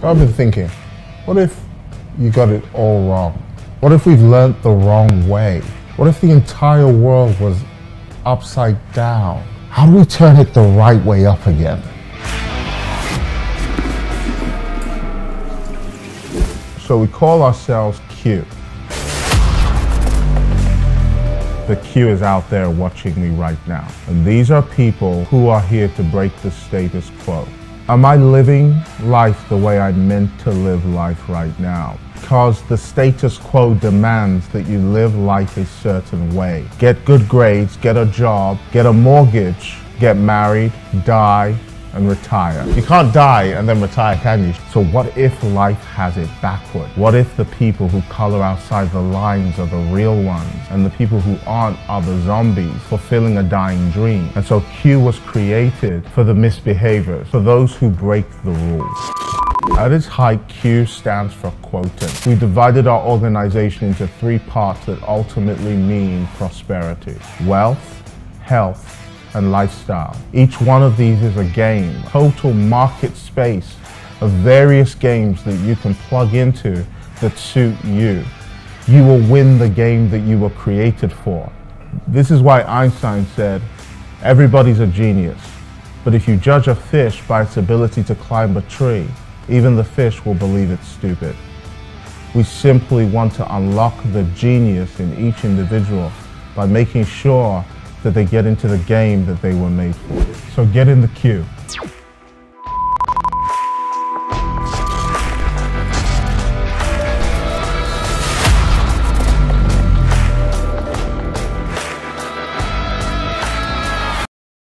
So I've been thinking, what if you got it all wrong? What if we've learnt the wrong way? What if the entire world was upside down? How do we turn it the right way up again? So we call ourselves Q. The Q is out there watching me right now. And these are people who are here to break the status quo. Am I living life the way I meant to live life right now? Because the status quo demands that you live life a certain way. Get good grades, get a job, get a mortgage, get married, die, and retire. You can't die and then retire, can you? So what if life has it backward? What if the people who color outside the lines are the real ones and the people who aren't are the zombies fulfilling a dying dream? And so Q was created for the misbehaviors, for those who break the rules. At its height, Q stands for quotient. We divided our organization into three parts that ultimately mean prosperity. Wealth, health, and lifestyle. Each one of these is a game, total market space of various games that you can plug into that suit you. You will win the game that you were created for. This is why Einstein said, everybody's a genius. But if you judge a fish by its ability to climb a tree, even the fish will believe it's stupid. We simply want to unlock the genius in each individual by making sure that they get into the game that they were made for. So get in the queue.